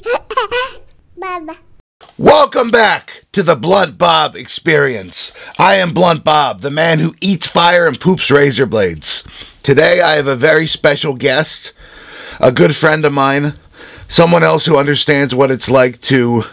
Baba. Welcome back to the Blunt Bob experience. I am Blunt Bob, the man who eats fire and poops razor blades. Today I have a very special guest, a good friend of mine, someone else who understands what it's like to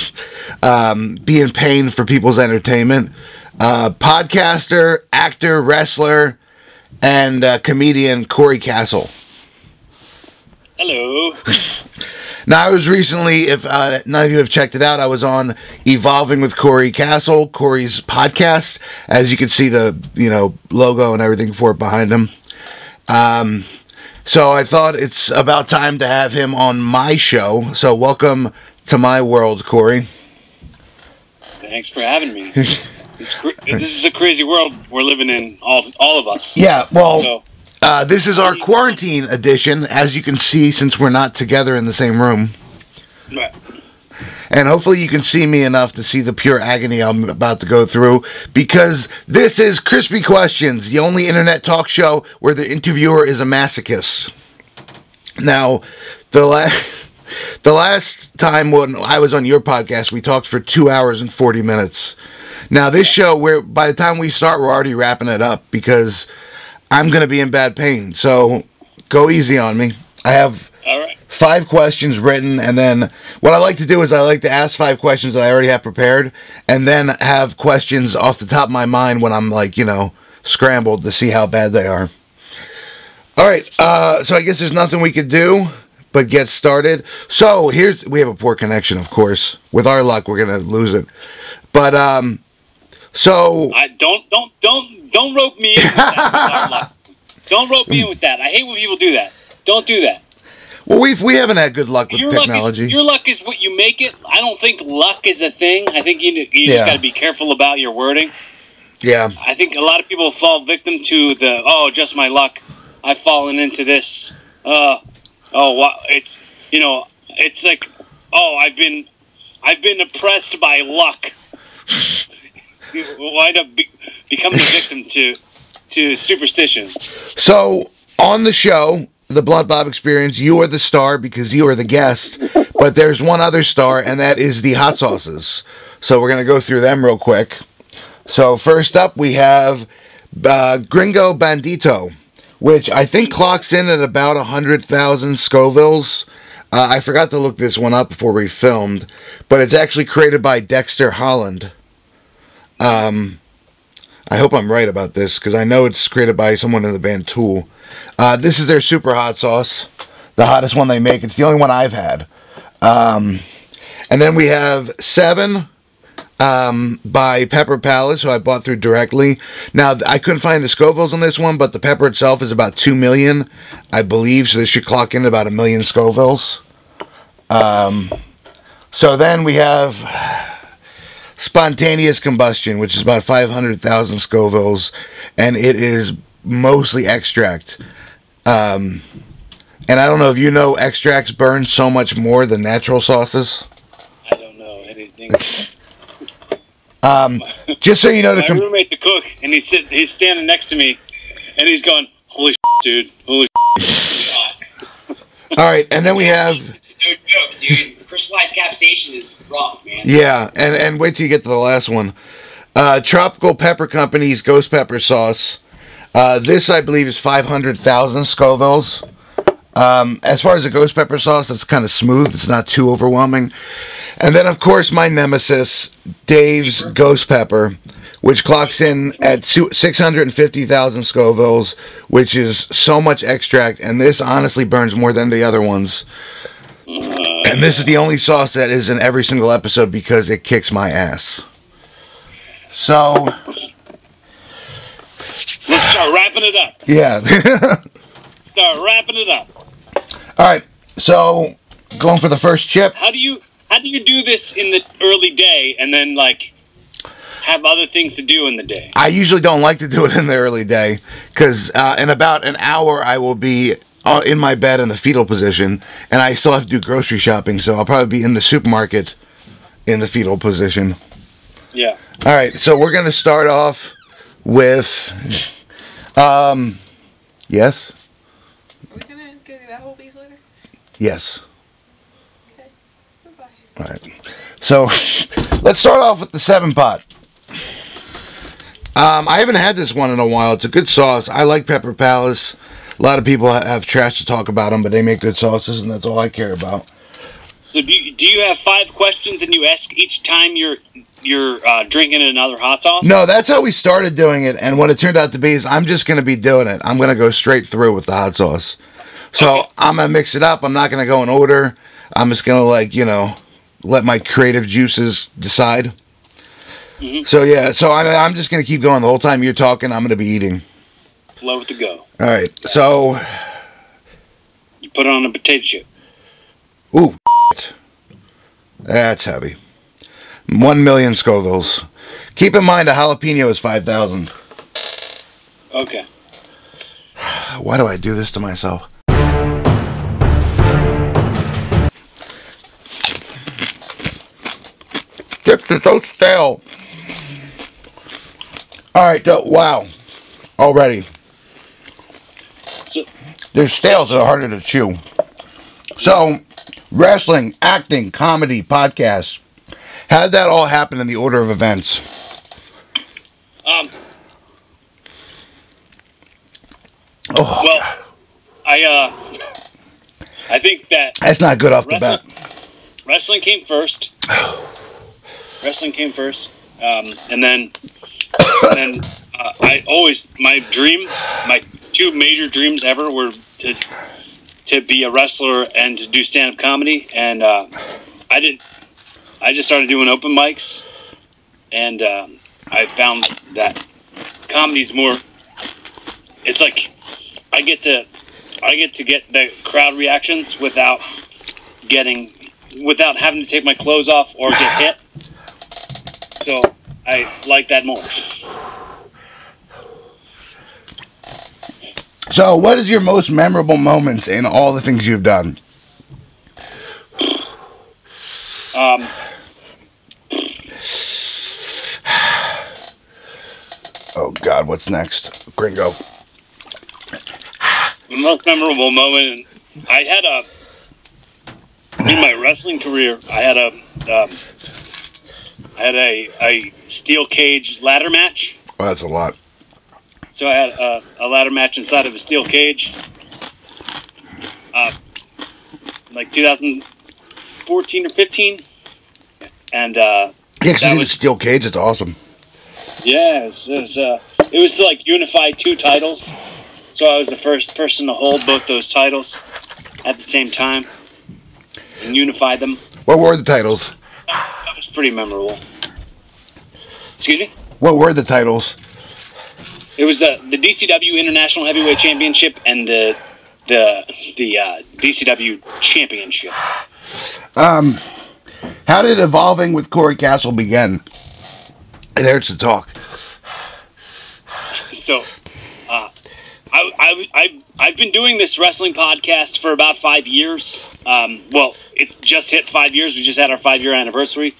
um, be in pain for people's entertainment. Uh, podcaster, actor, wrestler, and uh, comedian Cory Kastle. Hello. Now, I was recently, if uh, none of you have checked it out, I was on Evolving with Cory Kastle, Cory's podcast. As you can see, the you know logo and everything for it behind him. Um, so I thought it's about time to have him on my show. So welcome to my world, Cory. Thanks for having me. It's cr- this is a crazy world we're living in, all all of us. Yeah, well, So uh, this is our quarantine edition, as you can see, since we're not together in the same room. right. And hopefully you can see me enough to see the pure agony I'm about to go through because this is Crispy Questions, the only internet talk show where the interviewer is a masochist. Now, the last the last time when I was on your podcast, we talked for 2 hours and 40 minutes. Now, this show where by the time we start we're already wrapping it up because I'm going to be in bad pain. So, go easy on me. I have all right. five questions written and then what i like to do is i like to ask five questions that i already have prepared and then have questions off the top of my mind when i'm like you know scrambled to see how bad they are all right uh, so i guess there's nothing we could do but get started so here's we have a poor connection of course with our luck we're gonna lose it but um so I don't don't don't don't rope me in with that. Don't rope me in with that. I hate when people do that. Don't do that. well we've we haven't had good luck with Your technology luck is your luck is what you make it. I don't think luck is a thing. I think you you Yeah. just got to be careful about your wording. yeah I think a lot of people fall victim to the oh, just my luck. I've fallen into this. Uh, oh, wow. It's you know, it's like oh, I've been, I've been oppressed by luck. You wind up be, becoming a victim to to superstition. So on the show, the Blunt Bob Experience, you are the star because you are the guest. But there's one other star, and that is the hot sauces. So we're gonna go through them real quick. So first up, we have uh, Gringo Bandito, which I think clocks in at about a hundred thousand Scovilles. Uh, I forgot to look this one up before we filmed, but it's actually created by Dexter Holland. Um, I hope I'm right about this because I know it's created by someone in the band Tool. Uh, this is their super hot sauce, the hottest one they make. It's the only one I've had. Um, and then we have Seven um, by Pepper Palace, who I bought through directly. Now I couldn't find the Scovilles on this one, but the pepper itself is about two million, I believe. So this should clock in about a million Scovilles. Um, so then we have spontaneous combustion, which is about 500,000 Scovilles, and it is mostly extract. Um, and I don't know if you know, extracts burn so much more than natural sauces. I don't know anything. Um, just so you know, the My com- roommate, the cook, and he's sit, he's standing next to me, and he's going, "Holy dude, holy." all right, and then we have no joke, dude. Crystallized capsaicin is rough, man. yeah, and and wait till you get to the last one. Uh, Tropical Pepper Company's Ghost Pepper Sauce. Uh, this I believe is 500,000 Scovilles. Um, as far as the ghost pepper sauce, it's kind of smooth. It's not too overwhelming. And then, of course, my nemesis, Dave's Ghost Pepper, which clocks in at su- 650,000 Scovilles, which is so much extract. And this honestly burns more than the other ones. And this is the only sauce that is in every single episode because it kicks my ass. So, Let's start wrapping it up. yeah. Start wrapping it up. All right. So, going for the first chip. How do you how do you do this in the early day and then like have other things to do in the day? I usually don't like to do it in the early day because uh, in about an hour I will be uh, in my bed in the fetal position, and I still have to do grocery shopping, so I'll probably be in the supermarket in the fetal position. Yeah. All right, so we're gonna start off with, um, yes, Are we gonna go get Applebee's later? yes. All right. So let's start off with the seven pot. Um, I haven't had this one in a while. It's a good sauce. I like Pepper Palace. A lot of people have trash to talk about them, but they make good sauces, and that's all I care about. So do you, do you have five questions and you ask each time you're you're uh, drinking another hot sauce? No, that's how we started doing it, and what it turned out to be is I'm just going to be doing it. I'm going to go straight through with the hot sauce. So Okay. I'm going to mix it up. I'm not going to go in order. I'm just going to, like, you know, let my creative juices decide. Mhm. So, yeah, so I'm, I'm just going to keep going the whole time you're talking. I'm going to be eating. With the go. All right, so, You put it on a potato chip. ooh, that's heavy. One million Scovilles. Keep in mind a jalapeno is 5,000. Okay. Why do I do this to myself? Chips are so stale. All right, so, wow. Already. Stale, so they're harder to chew. So, wrestling, acting, comedy, podcasts. How did that all happen in the order of events? Um. Oh, Well, I uh, I think that that's not good off the bat. wrestling came first. wrestling came first, um, and then and then uh, I always my dream, my two major dreams ever were to to be a wrestler and to do stand up comedy, and uh, I did. I just started doing open mics, and um, I found that comedy's more. It's like I get to I get to get the crowd reactions without getting without having to take my clothes off or get hit. So I like that more. So, what is your most memorable moments in all the things you've done? Um, Oh God, what's next? Gringo. the most memorable moment I had a in my wrestling career. I had a um, I had a, a steel cage ladder match. Oh, that's a lot. So I had a, a ladder match inside of a steel cage. Uh, like 2014 or 15. And uh, Yeah, That you did a was- steel cage. It's awesome. yeah, it was, it was, uh, it was like unify two titles. So I was the first person to hold both those titles at the same time and unify them. What were the titles? That was pretty memorable. Excuse me? What were the titles? It was the the DCW International Heavyweight Championship and the the the uh, DCW Championship. Um, how did evolving with Cory Kastle begin? It hurts to talk. So, uh, I, I, I, I've been doing this wrestling podcast for about five years. Um, well, it just hit five years. We just had our five year anniversary.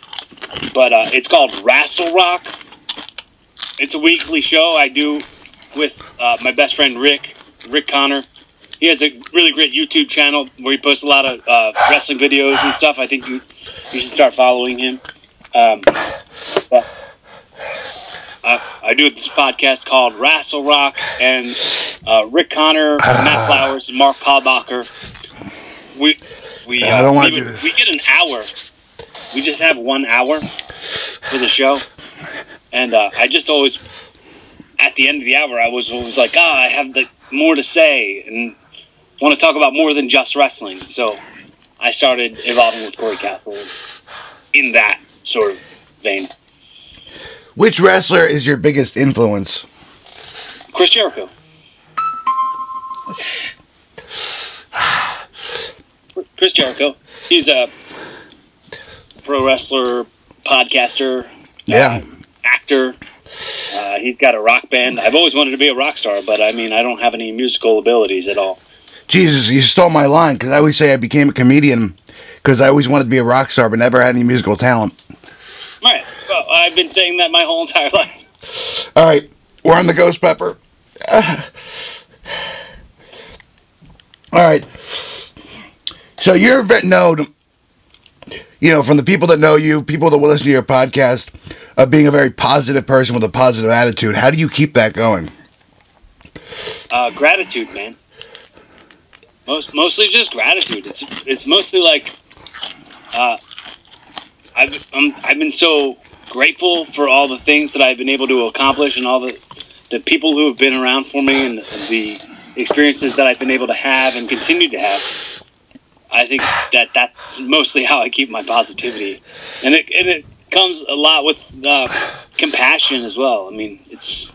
But uh, it's called Wrestle Rock. It's a weekly show I do with uh, my best friend Rick, Rick Connor. He has a really great YouTube channel where he posts a lot of uh, wrestling videos and stuff. I think you, you should start following him. Um, but uh, I do this podcast called Wrestle Rock, and uh, Rick Connor, Matt Flowers, and Mark Palbacher. We we I uh, don't wanna do this. we get an hour. We just have one hour for the show, and uh, I just always at the end of the hour I was always like, ah, I have the more to say and want to talk about more than just wrestling. So I started evolving with Cory Kastle in that sort of vein. Which wrestler is your biggest influence? Chris Jericho. Chris Jericho. He's a pro wrestler, podcaster, Yeah. Actor. Uh, he's got a rock band. I've always wanted to be a rock star, but I mean, I don't have any musical abilities at all. Jesus, you stole my line because I always say I became a comedian because I always wanted to be a rock star but never had any musical talent. Right. Well, I've been saying that my whole entire life. All right, we're on the Ghost Pepper. All right. So you're ve- known. You know, from the people that know you, people that will listen to your podcast, of being a very positive person with a positive attitude. How do you keep that going? Uh, gratitude, man. Most mostly just gratitude. It's it's mostly like uh, I've um, I've been so grateful for all the things that I've been able to accomplish and all the the people who have been around for me and the experiences that I've been able to have and continue to have. I think that that's mostly how I keep my positivity, and it and it comes a lot with uh, compassion as well. I mean, it's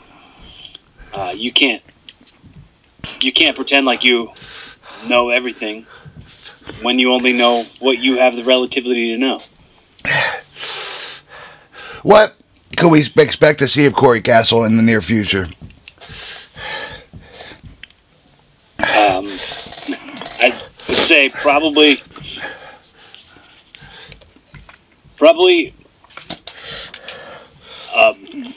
uh, you can't you can't pretend like you know everything when you only know what you have the relativity to know. What could we expect to see of Cory Kastle in the near future? Um, I would say probably, probably um,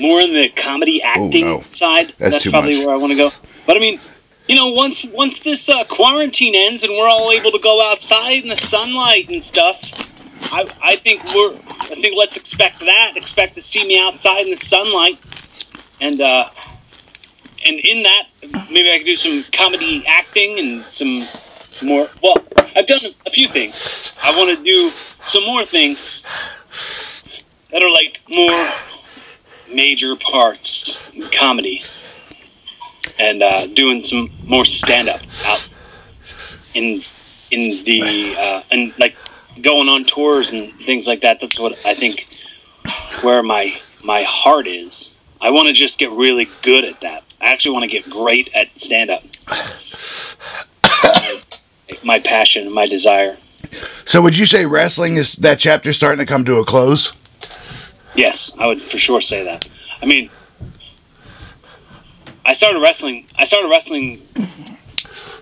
more in the comedy acting no. side. That's too probably much. where I want to go. But I mean, you know, once once this uh, quarantine ends and we're all able to go outside in the sunlight and stuff, I, I think we're I think let's expect that. Expect to see me outside in the sunlight, and uh, and in that maybe I could do some comedy acting and some more. Well, I've done a few things. I want to do some more things that are like more major parts in comedy and uh, doing some more stand up out in in the uh, and like going on tours and things like that. That's what I think where my my heart is. I want to just get really good at that. I actually want to get great at stand up. my passion, my desire. So, would you say wrestling is that chapter starting to come to a close? Yes, I would for sure say that. I mean, I started wrestling. I started wrestling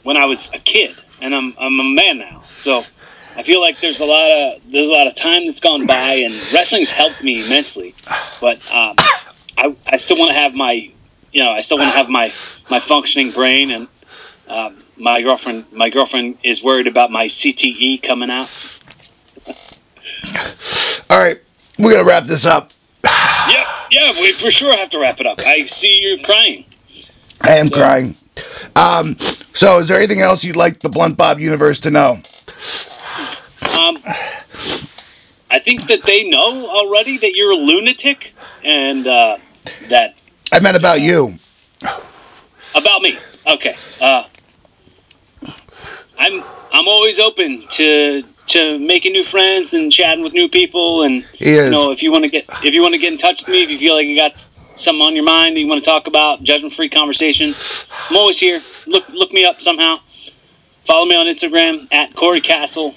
when I was a kid, and I'm I'm a man now. So I feel like there's a lot of there's a lot of time that's gone by, and wrestling's helped me immensely. But um, I I still want to have my you know I still want to have my my functioning brain, and um, my girlfriend my girlfriend is worried about my CTE coming out. All right, we're gonna wrap this up. Yeah, yeah, we for sure have to wrap it up. I see you crying. I am crying. Um, so, is there anything else you'd like the Blunt Bob universe to know? Um, I think that they know already that you're a lunatic, and uh, that I meant about you. about me. Okay. Uh, I'm I'm always open to to making new friends and chatting with new people, and you know if you want to get if you want to get in touch with me, if you feel like you got something on your mind that you want to talk about, judgment free conversation. I'm always here. Look look me up somehow. Follow me on Instagram at Cory Kastle.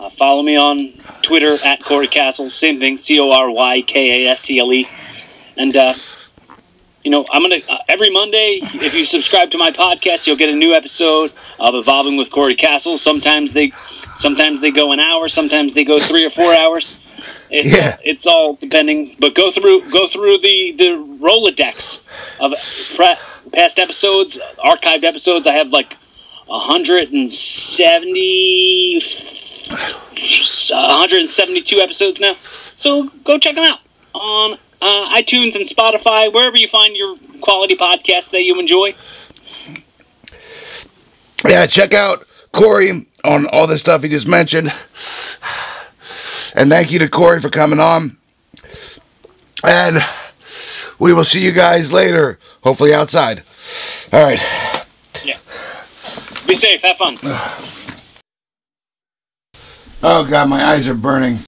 Uh, follow me on Twitter at Cory Kastle. Same thing, C O R Y K A S T L E. And uh, you know, I'm gonna uh, every Monday. If you subscribe to my podcast, you'll get a new episode of Evolving with Cory Kastle. Sometimes they, sometimes they go an hour. Sometimes they go three or four hours. It's, Yeah. it's all depending. But go through go through the the Rolodex of pre- past episodes, archived episodes. I have like 170, 172 episodes now. So go check them out on uh, iTunes and Spotify, wherever you find your quality podcasts that you enjoy. Yeah, check out Cory on all the stuff he just mentioned. And thank you to Cory for coming on. And we will see you guys later, hopefully outside. All right. Yeah. Be safe. Have fun. Oh, God, my eyes are burning.